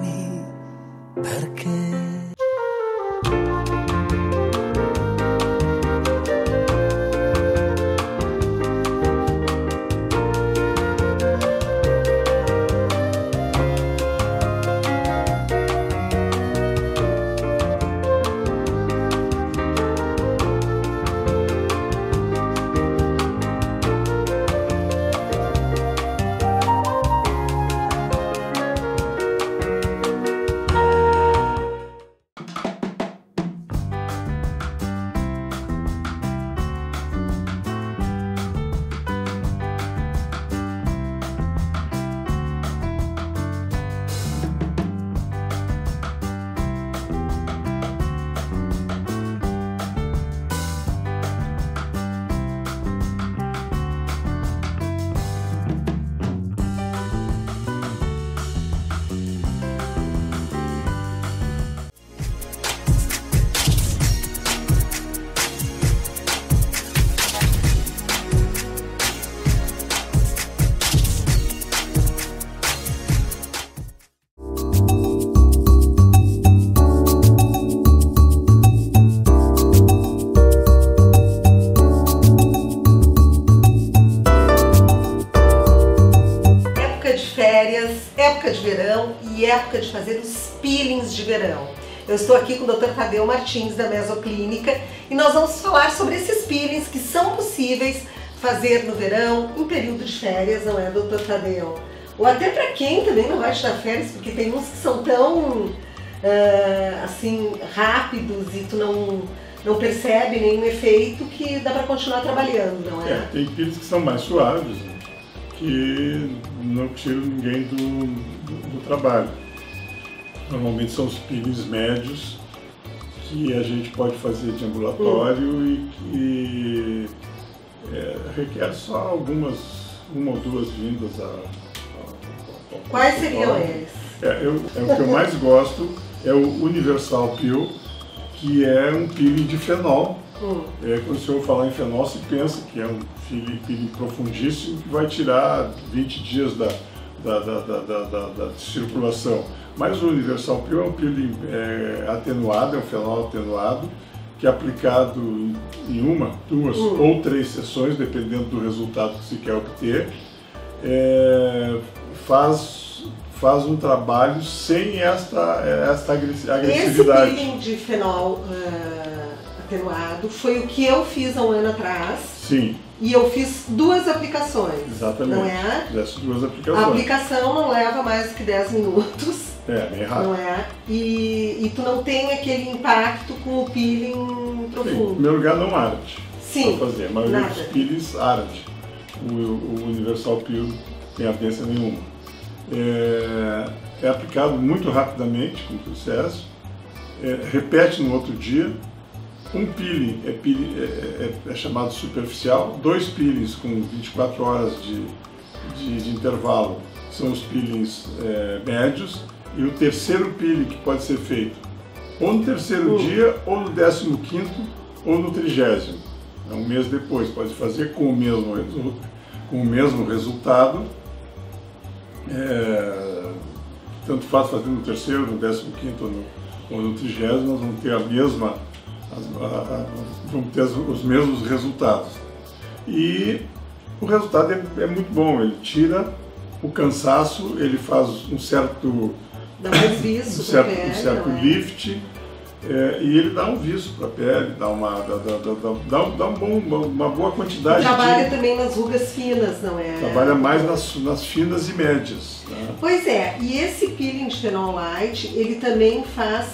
Eu estou aqui com o Dr. Tadeu Martins da Mesoclínica e nós vamos falar sobre esses peelings que são possíveis fazer no verão, em período de férias, não é, Dr. Tadeu? Ou até para quem também não vai tirar férias, porque tem uns que são tão ah, assim rápidos e tu não não percebe nenhum efeito que dá para continuar trabalhando, não É, é? tem peelings que são mais suaves, né, que não tiram ninguém do, do- do trabalho. Normalmente são os peelings médios, que a gente pode fazer de ambulatório e que é, requer só algumas, uma ou duas vindas a, a- ao Quais seriam eles? É, eu- é o que eu mais gosto é o Universal Peel, que é um peeling de fenol. Hum. É, quando o senhor falar em fenol, se pensa que é um peeling, peeling profundíssimo que vai tirar 20 dias da, da- da- da circulação. Mas o Universal Peel é um peeling é, atenuado, é um fenol atenuado, que é aplicado em, uma, duas ou três sessões, dependendo do resultado que se quer obter, é, faz, faz um trabalho sem esta, esta agressi- Esse agressividade. peeling de fenol ah, atenuado foi o que eu fiz há um ano atrás Sim, e eu fiz duas aplicações. exatamente. Não é? Dessas duas A aplicações. aplicação não leva mais que 10 minutos, É, bem rápido. não é? E, e tu não tem aquele impacto com o peeling Sim, em profundo. primeiro lugar, não arde Sim, para fazer. A maioria nada. dos peelings arde. O, o Universal Peel tem ardência nenhuma. É, é aplicado muito rapidamente, tu disseste. É, repete no outro dia. Um peeling é, peeling- é- é- é chamado superficial. Dois peelings com 24 horas de, de, de intervalo são os peelings é, médios. E o terceiro peeling que pode ser feito ou no terceiro dia, ou no décimo quinto, ou no trigésimo. É um mês depois, pode fazer com o mesmo, com o mesmo resultado. É, tanto faz fazer no terceiro, no décimo quinto ou no, ou no trigésimo, nós vamos ter a mesma, as- a- vamos ter os mesmos resultados. E o resultado é, é muito bom, ele tira o cansaço, ele faz um certo dá mais um viço pra certo, pele, um certo é? lift é, e ele dá um viço para a pele, dá uma, dá, dá, dá, dá- dá um- bom- uma, uma boa quantidade Trabalha de. também nas rugas finas, não é? Trabalha mais nas, nas finas e médias. né? Pois é, e esse peeling de fenol light, ele também faz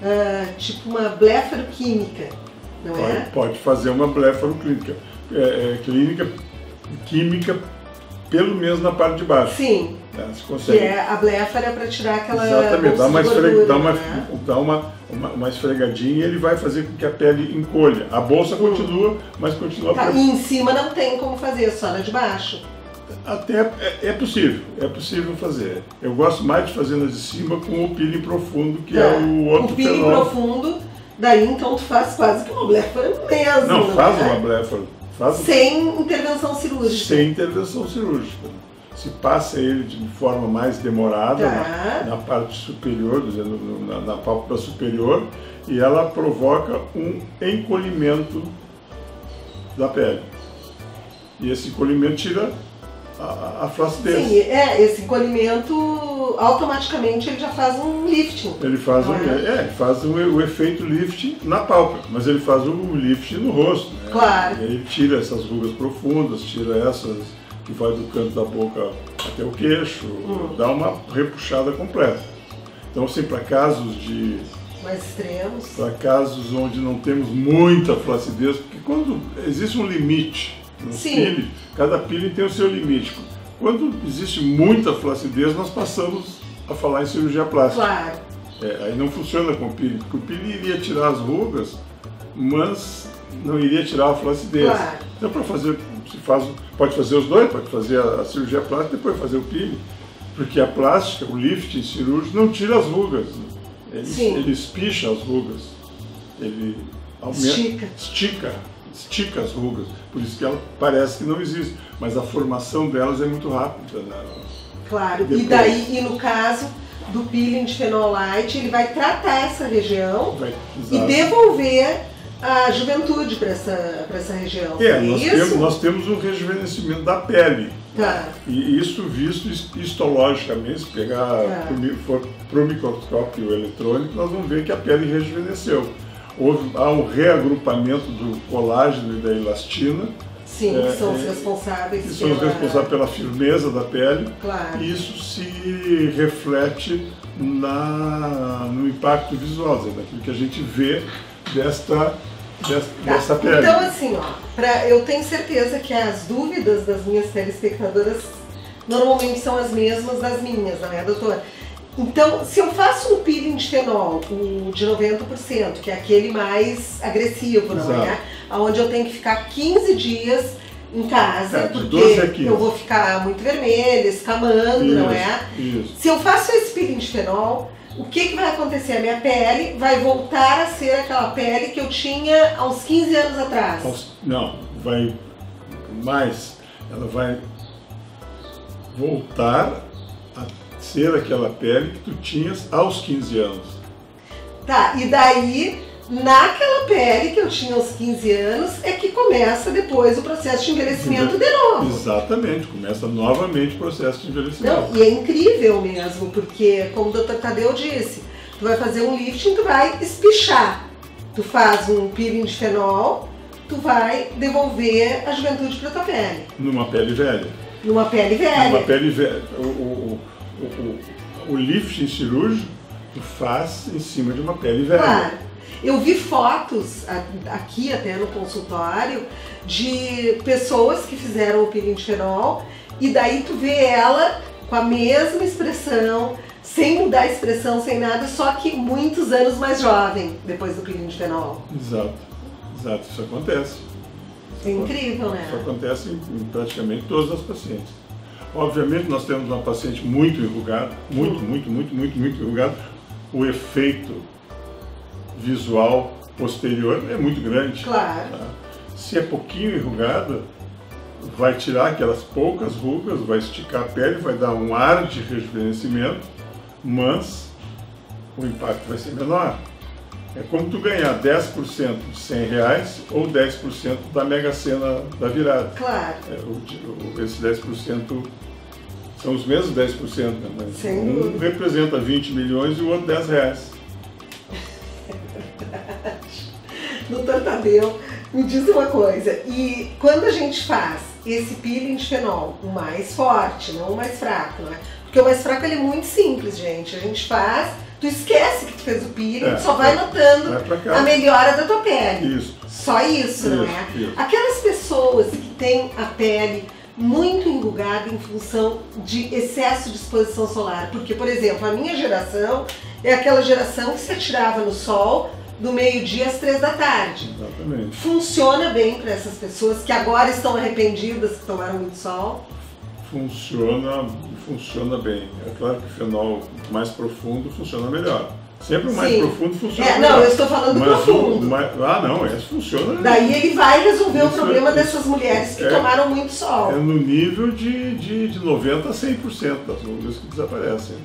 ah, tipo uma blefaroquímica, não Pode, é? pode fazer uma blefaroclínica. É, é, clínica química, pelo menos na parte de baixo. Sim, né? Você que consegue. é a blefa para tirar aquela Exatamente, dá uma, gordura, dá uma, né? dá uma, uma, uma esfregadinha e ele vai fazer com que a pele encolha. A bolsa continua, mas continua Tá, e em cima não tem como fazer, só na de baixo. Até é, é possível, é possível fazer. Eu gosto mais de fazer na de cima com o peeling profundo, que é Tá. o outro o peeling profundo, daí então tu faz quase que uma blefara mesmo. Não, faz é? uma blefa, faz Sem intervenção cirúrgica. sem intervenção cirúrgica. Se passa ele de forma mais demorada Tá. na, na parte superior, na, na pálpebra superior, e ela provoca um encolhimento da pele. E esse encolhimento tira a, a flacidez. Sim, é, esse encolhimento automaticamente ele já faz um lifting. Ele faz, um, é? ele faz o, o efeito lift na pálpebra, mas ele faz o lift no rosto. Né? Claro. E ele tira essas rugas profundas, tira essas que vai do canto da boca até o queixo, Hum. dá uma repuxada completa. Então, assim, para casos de Mais extremos. para casos onde não temos muita flacidez, porque quando existe um limite no Sim. peeling, cada peeling tem o seu limite. Quando existe muita flacidez, nós passamos a falar em cirurgia plástica. Claro. É, aí não funciona com o peeling, porque o peeling iria tirar as rugas, mas não iria tirar a flacidez. Claro. Então, para fazer, se faz, pode fazer os dois, pode fazer a, a cirurgia plástica e depois fazer o peeling, porque a plástica, o lifting cirúrgico, não tira as rugas, ele, Sim. ele espicha as rugas, ele aumenta, Estica. estica, estica as rugas, por isso que ela parece que não existe, mas a formação delas é muito rápida. Né? Claro. E Depois. daí, e no caso do peeling de fenol light, ele vai tratar essa região Vai, e devolver a juventude para essa, pra essa região. É, nós isso? temos, nós temos um rejuvenescimento da pele. Tá. E isso visto his- histologicamente, se pegar É. for pro microscópio eletrônico, nós vamos ver que a pele rejuvenesceu. Houve, há um reagrupamento do colágeno e da elastina, Sim, É, que são os é, responsáveis que são os pela- responsáveis pela firmeza da pele. Claro. E isso se reflete na, no impacto visual, dizer, daquilo que a gente vê desta, desta, Tá, dessa pele. Então, assim, ó, pra, eu tenho certeza que as dúvidas das minhas telespectadoras normalmente são as mesmas das minhas, não é, doutora? Então, se eu faço um peeling de fenol, o de 90%, que é aquele mais agressivo, não é? Exato. Onde eu tenho que ficar 15 dias em casa, É, porque 12 a 15. eu vou ficar muito vermelha, escamando, não é? Isso. Se eu faço esse peeling de fenol, o que, que vai acontecer? A minha pele vai voltar a ser aquela pele que eu tinha uns 15 anos atrás. Aos- Não, vai mais, ela vai voltar ser aquela pele que tu tinhas aos 15 anos. Tá, e daí, naquela pele que eu tinha aos 15 anos, é que começa depois o processo de envelhecimento de novo. Exatamente, começa novamente o processo de envelhecimento. Não, e é incrível mesmo, porque, como o Dr. Tadeu disse, tu vai fazer um lifting, tu vai espichar. Tu faz um peeling de fenol, tu vai devolver a juventude para tua pele. Numa pele velha. Numa pele velha. Numa pele velha. O, o, o, o, o lifting cirúrgico tu faz em cima de uma pele velha. Claro. Eu vi fotos aqui até no consultório de pessoas que fizeram o fenol e daí tu vê ela com a mesma expressão, sem mudar a expressão, sem nada, só que muitos anos mais jovem depois do fenol. Exato, exato, isso acontece. É incrível, Isso né? acontece em, em praticamente todas as pacientes. Obviamente nós temos uma paciente muito enrugada, muito, muito, muito, muito, muito enrugada. O efeito visual posterior é muito grande. Claro. tá? Se é pouquinho enrugada, vai tirar aquelas poucas rugas, vai esticar a pele, vai dar um ar de rejuvenescimento, mas o impacto vai ser menor. É como tu ganhar 10% de 100 reais ou 10% da mega sena da virada. Claro. É, esse 10% são os mesmos 10%, né? Sem um dúvida. representa 20 milhões e o outro 10 reais. Doutor Tadeu, me diz uma coisa, e quando a gente faz esse peeling de fenol, o mais forte, não o mais fraco, né? Porque o mais fraco ele é muito simples, gente. A gente faz, tu esquece que tu fez o peeling, É, tu só vai vai- notando casa. a melhora da tua pele. Isso. Só isso, não Isso, é? isso. Aquelas pessoas que têm a pele muito enrugada em função de excesso de exposição solar. Porque, por exemplo, a minha geração é aquela geração que se atirava no sol do meio-dia às três da tarde. Exatamente. Funciona bem para essas pessoas que agora estão arrependidas que tomaram muito sol? Funciona, funciona bem. É claro que o fenol mais profundo funciona melhor. Sempre o mais Sim. profundo funciona É, melhor. não, eu estou falando Mas o profundo. mais- ah, não, esse funciona. Daí ele vai resolver o problema isso- dessas mulheres que é- tomaram muito sol. É no nível de, de, de 90% a 100% das rugas que desaparecem.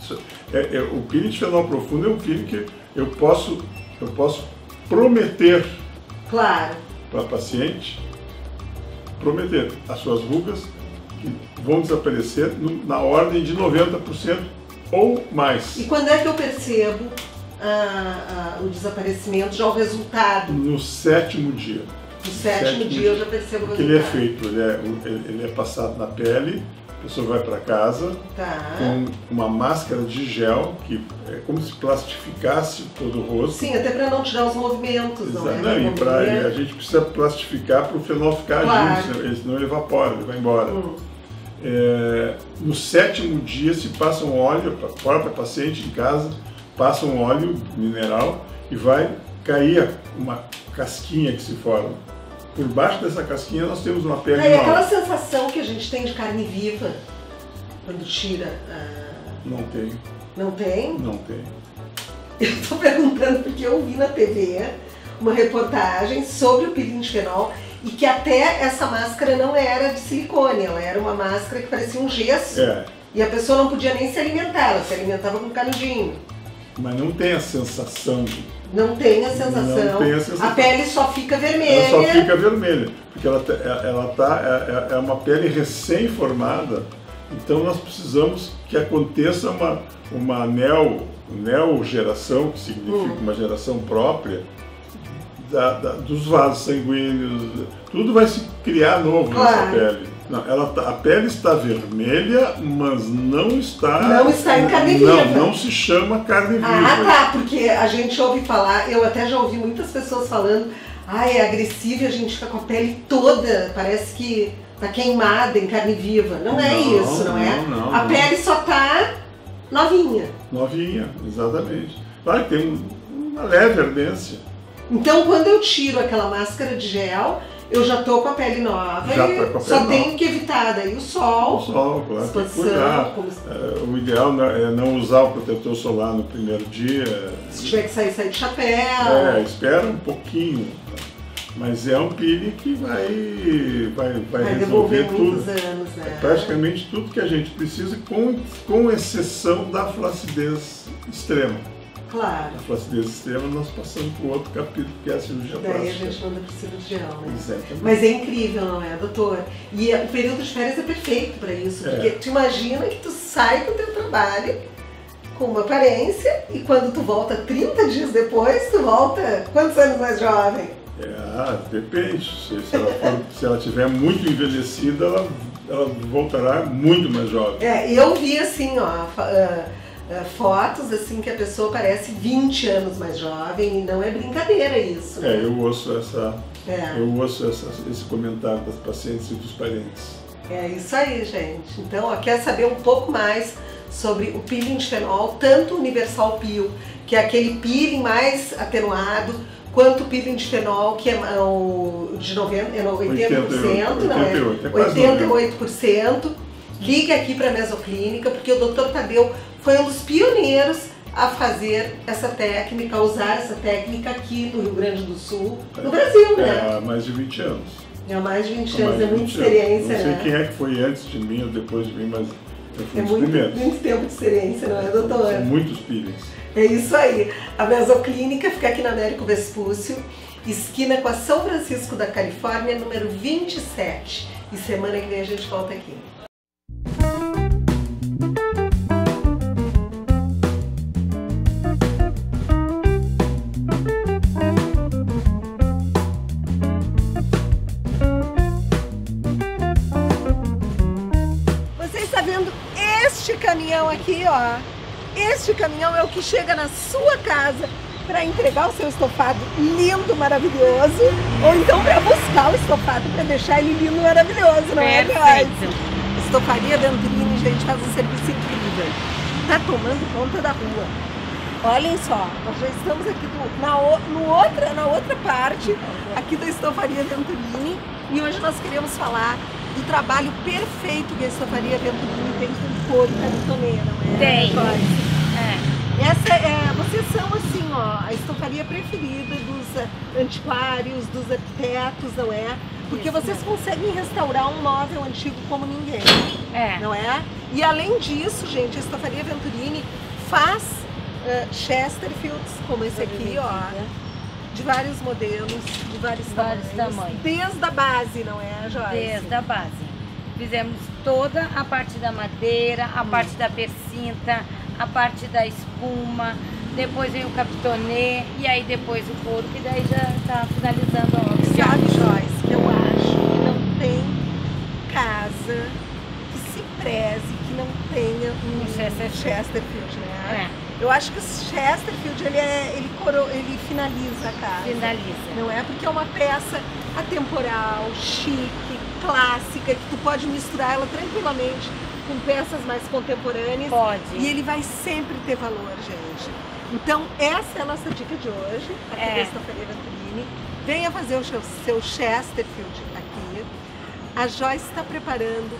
Isso- é- é- o peeling de fenol profundo é um peeling que eu posso, eu posso prometer Claro. para a paciente, prometer as suas rugas que vão desaparecer no- na ordem de 90% ou mais. E quando é que eu percebo ah, ah, o desaparecimento, já o resultado? No sétimo dia. No sétimo dia eu já percebo o Porque ele é resultado. feito, ele é, ele é passado na pele, a pessoa vai para casa, Tá. com uma máscara de gel, que é como se plastificasse todo o rosto. Sim, até para não tirar os movimentos, não é? Exato. Não, e pra- a gente precisa plastificar para o fenol ficar Claro. ele- senão ele evapora, ele vai embora. Hum. É, no sétimo dia se passa um óleo para a própria paciente em casa, passa um óleo mineral e vai cair uma casquinha que se forma. Por baixo dessa casquinha nós temos uma pele e nova. aquela sensação que a gente tem de carne viva quando tira. ah, Não tem, não tem? não tem. Eu estou perguntando porque eu vi na TV uma reportagem sobre o peeling de fenol e que até essa máscara não era de silicone, ela era uma máscara que parecia um gesso É, e a pessoa não podia nem se alimentar, ela se alimentava com canudinho. mas não tem a sensação. Não tem a sensação. Não tem a sensação. pele só fica vermelha. Ela só fica vermelha, porque ela, tá- ela tá, é, é- é uma pele recém-formada, então nós precisamos que aconteça uma, uma neo, neo-geração, que significa Hum. uma geração própria, da- da- dos vasos sanguíneos, tudo vai se criar novo Claro. nessa pele. Não, ela tá- a pele está vermelha, mas não está. Não está em carne Não, viva. não se chama carne viva. Ah, tá, porque a gente ouve falar, eu até já ouvi muitas pessoas falando, ah, é agressivo e a gente fica com a pele toda, parece que tá queimada em carne viva. Não é Não, isso, não, é? não, não, a não. pele só tá novinha. Novinha, exatamente. Claro que tem um- uma leve ardência. Então quando eu tiro aquela máscara de gel, eu já tô com a pele nova Já e tá só nova. tenho que evitar daí o sol, O sol, claro, exposição, como- É, o ideal é não usar o protetor solar no primeiro dia. se tiver que sair, sair de chapéu. É, espera um pouquinho. Mas é um peeling que vai, vai, vai, Vai resolver tudo. anos, né? É praticamente tudo que a gente precisa, com, com exceção da flacidez extrema. Claro. A flacidez extrema nós passamos para o outro capítulo, que é a cirurgia Daí a plástica. gente manda pro cirurgião, né? Exatamente. Mas é incrível, não é, doutor? E é- o período de férias é perfeito para isso, É. porque tu imagina que tu sai do teu trabalho com uma aparência e quando tu volta 30 dias depois, tu volta quantos anos mais jovem? É, ah, depende. Se, se ela for, se ela tiver muito envelhecida, ela, ela voltará muito mais jovem. É, eu vi assim, ó, fa- ah, fotos assim que a pessoa parece 20 anos mais jovem e não é brincadeira isso. É, né? eu ouço essa, É. eu ouço essa, esse comentário das pacientes e dos parentes. É isso aí, gente. Então, ó, quer saber um pouco mais sobre o peeling de fenol, tanto o Universal Peel, que é aquele peeling mais atenuado, quanto o peeling de fenol, que é ah, o de 90, é no 80%, não é? 88, é quase 88%. Ligue aqui para a Mesoclínica, porque o Dr. Tadeu foi um dos pioneiros a fazer essa técnica, a usar essa técnica aqui no Rio Grande do Sul, no Brasil, É, né? há mais de 20 anos. Há mais de 20 Há anos, é muita 20 anos. experiência, Não sei né? quem é que foi antes de mim ou depois de mim, mas eu fui É um dos muito, primeiros. muito tempo de experiência, não é, doutor? São muitos peelings. É isso aí. A Mesoclínica fica aqui na Américo Vespúcio, esquina com a São Francisco da Califórnia, número 27. E semana que vem a gente volta aqui. Caminhão aqui, ó. Este caminhão é o que chega na sua casa para entregar o seu estofado lindo, maravilhoso, ou então para buscar o estofado para deixar ele lindo, maravilhoso, não é, Perfeito. Joyce? Estofaria Venturini, gente, faz um serviço incrível. Tá tomando conta da rua. Olhem só, nós já estamos aqui do- na, o- no outra, na outra parte aqui da Estofaria Venturini e hoje nós queremos falar do trabalho perfeito que a Estofaria Venturini tem com couro cantonê, não é? Tem. É. Essa é, vocês são assim, ó, a estofaria preferida dos eh, antiquários, dos arquitetos, não é? Porque vocês conseguem restaurar um móvel antigo como ninguém, É. não é? E além disso, gente, a estofaria Venturini faz eh, Chesterfields, como esse aqui, ó, de vários modelos, de vários, Vários tamanhos, tamanhos. desde a base, não é, Joyce? Desde a base. Fizemos toda a parte da madeira, a parte da percinta, a parte da espuma, depois vem o capitonê e aí depois o couro, que daí já está finalizando a obra. Sabe. Joyce, eu acho que não tem casa que se preze, que não tenha um, Um Chesterfield. Chesterfield, né? É, Eu acho que o Chesterfield, ele, é, ele, coro, ele finaliza a casa. finaliza. Não é? Porque é uma peça atemporal, chique, clássica, que tu pode misturar ela tranquilamente com peças mais contemporâneas. Pode. E ele vai sempre ter valor, gente. Então, essa é a nossa dica de hoje, aqui É. da Estofaria Venturini. Venha fazer o seu, seu Chesterfield aqui. A Joyce está preparando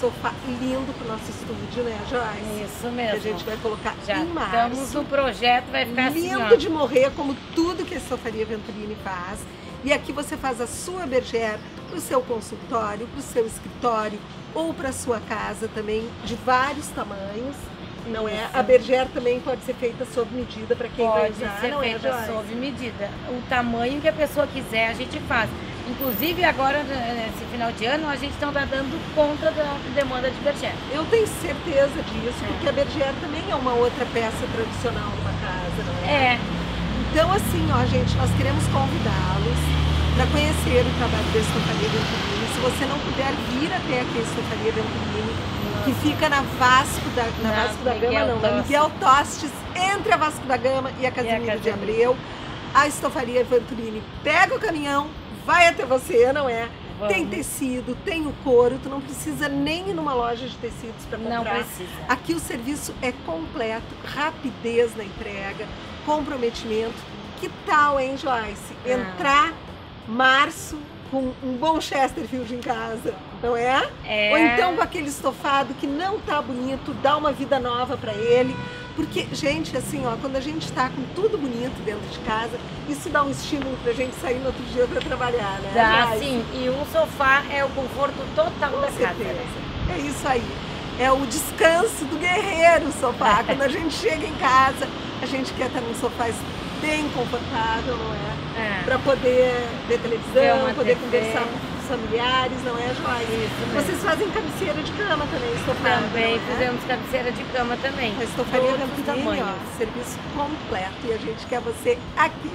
sofá lindo para o nosso estúdio, né, Joyce? Isso Que a mesmo. gente vai colocar Já em março. estamos no projeto, vai ficar assim, Lindo ó. de morrer, como tudo que a Estofaria Venturini faz. E aqui você faz a sua berger para o seu consultório, para o seu escritório ou para a sua casa também, de vários tamanhos. Não é? Isso. A berger também pode ser feita sob medida para quem vai Pode usar, ser não é, feita Joyce? sob medida. O tamanho que a pessoa quiser, a gente faz. Inclusive, agora, nesse final de ano, a gente não está dando conta da demanda de berger. Eu tenho certeza disso, É. porque a berger também é uma outra peça tradicional numa casa, não é? É, Então, assim, ó, gente, nós queremos convidá-los para conhecer o trabalho da Estofaria Venturini. Se você não puder vir até aqui a Estofaria Venturini, que fica na Vasco da, na Na Vasco da Miguel Gama, não, na Tostes. Miguel Tostes, entre a Vasco da Gama e a Casimiro de Casimiro. Abreu, a Estofaria Venturini pega o caminhão, vai até você, não é? Vamos. Tem tecido, tem o couro, tu não precisa nem ir numa loja de tecidos para comprar. não precisa. Aqui o serviço é completo, rapidez na entrega, comprometimento. Que tal, hein, Joyce? Ah. Entrar março com um bom Chesterfield em casa, não é? É. Ou então com aquele estofado que não tá bonito, dá uma vida nova para ele. Porque, gente, assim, ó, quando a gente tá com tudo bonito dentro de casa, isso dá um estímulo pra gente sair no outro dia para trabalhar, né? Dá Joyce? sim. E um sofá é o conforto total Com da casa. certeza. É isso aí. É o descanso do guerreiro o sofá. Quando a gente chega em casa, a gente quer estar num sofá bem confortável, não é? É. Para poder ver televisão, poder TV. conversar com os familiares, não é, Joyce? Vocês fazem cabeceira de cama também, estofado, Também não é? fizemos cabeceira de cama também. A estofaria Todos os Venturini, ó, serviço completo e a gente quer você aqui.